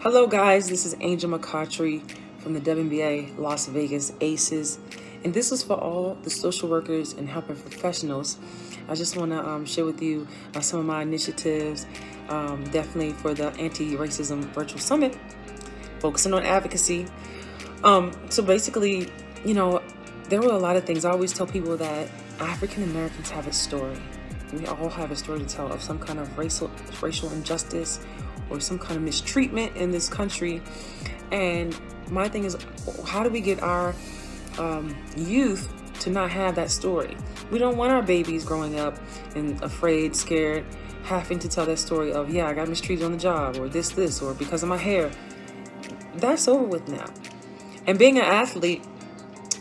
Hello, guys. This is Angel McCoughtry from the WNBA Las Vegas Aces, and this is for all the social workers and helping professionals. I just want to um, share with you uh, some of my initiatives, um, definitely for the Anti-Racism Virtual Summit, focusing on advocacy. Um, so basically, you know, there were a lot of things. I always tell people that African Americans have a story. We all have a story to tell of some kind of racial racial injustice or some kind of mistreatment in this country. And my thing is, how do we get our um, youth to not have that story? We don't want our babies growing up and afraid, scared, having to tell that story of, yeah, I got mistreated on the job, or this, this, or because of my hair. That's over with now. And being an athlete,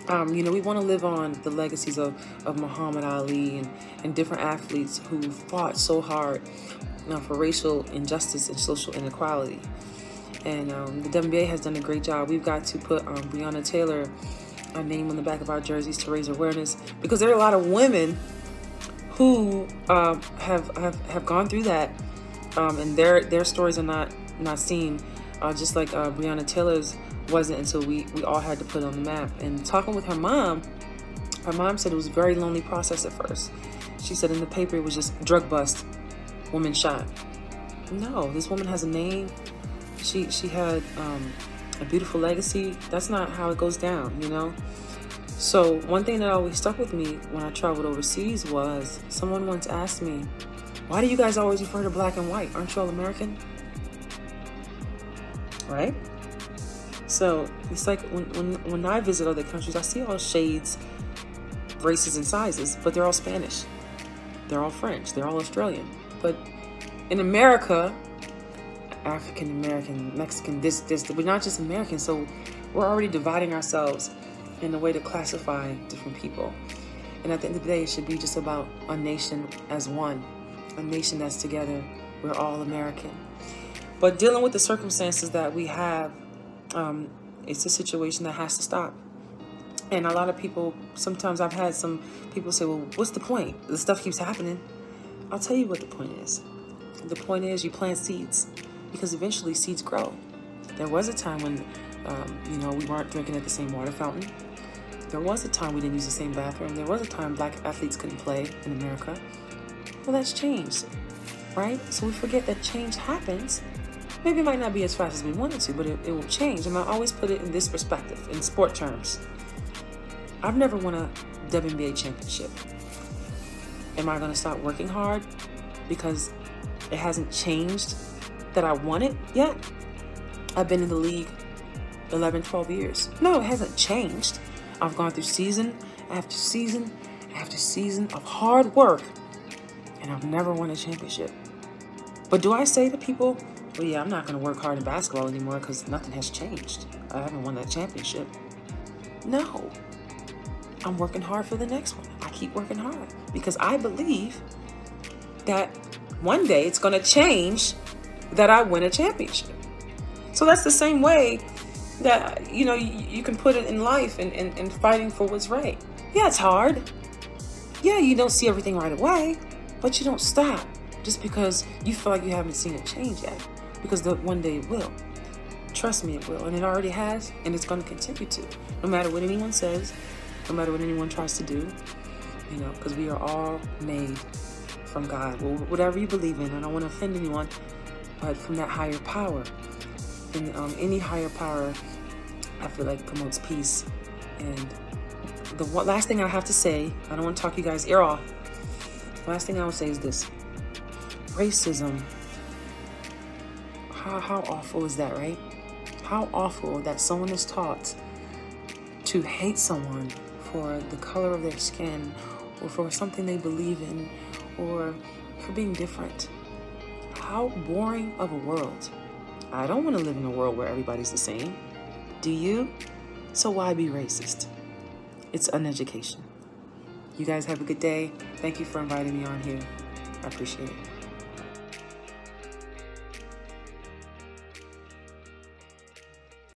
um, you know, we want to live on the legacies of, of Muhammad Ali and, and different athletes who fought so hard you for racial injustice and social inequality. And um, the WNBA has done a great job. We've got to put um, Breonna Taylor, a name on the back of our jerseys to raise awareness because there are a lot of women who um, have, have have gone through that, um, and their their stories are not not seen. Uh, just like uh, Breonna Taylor's wasn't until we, we all had to put on the map. And talking with her mom, her mom said it was a very lonely process at first. She said in the paper it was just drug bust, woman shot. No, this woman has a name. She she had um, a beautiful legacy. That's not how it goes down, you know. So one thing that always stuck with me when I traveled overseas was someone once asked me, "Why do you guys always refer to black and white? Aren't you all American?" Right? So it's like when, when, when I visit other countries, I see all shades, races, and sizes, but they're all Spanish. They're all French. They're all Australian. But in America, African American, Mexican, this, this, we're not just American. So we're already dividing ourselves in a way to classify different people. And at the end of the day, it should be just about a nation as one, a nation that's together. We're all American. But dealing with the circumstances that we have um, it's a situation that has to stop. And a lot of people, sometimes I've had some people say, well, what's the point? The stuff keeps happening. I'll tell you what the point is. The point is you plant seeds because eventually seeds grow. There was a time when, um, you know, we weren't drinking at the same water fountain. There was a time we didn't use the same bathroom. There was a time black athletes couldn't play in America. Well, that's changed, right? So we forget that change happens Maybe it might not be as fast as we wanted to, but it, it will change. And I always put it in this perspective, in sport terms. I've never won a WNBA championship. Am I going to stop working hard because it hasn't changed that I want it yet? I've been in the league 11, 12 years. No, it hasn't changed. I've gone through season after season after season of hard work, and I've never won a championship. But do I say to people, well, yeah, I'm not going to work hard in basketball anymore because nothing has changed. I haven't won that championship. No. I'm working hard for the next one. I keep working hard because I believe that one day it's going to change that I win a championship. So that's the same way that, you know, you, you can put it in life and, and, and fighting for what's right. Yeah, it's hard. Yeah, you don't see everything right away, but you don't stop just because you feel like you haven't seen a change yet because the, one day it will. Trust me, it will. And it already has, and it's going to continue to. No matter what anyone says, no matter what anyone tries to do, you know, because we are all made from God. Well, whatever you believe in, I don't want to offend anyone, but from that higher power. And um, any higher power, I feel like promotes peace. And the last thing I have to say, I don't want to talk you guys ear off. last thing I will say is this racism how, how awful is that, right? How awful that someone is taught to hate someone for the color of their skin or for something they believe in or for being different. How boring of a world. I don't want to live in a world where everybody's the same. Do you? So why be racist? It's uneducation. You guys have a good day. Thank you for inviting me on here. I appreciate it.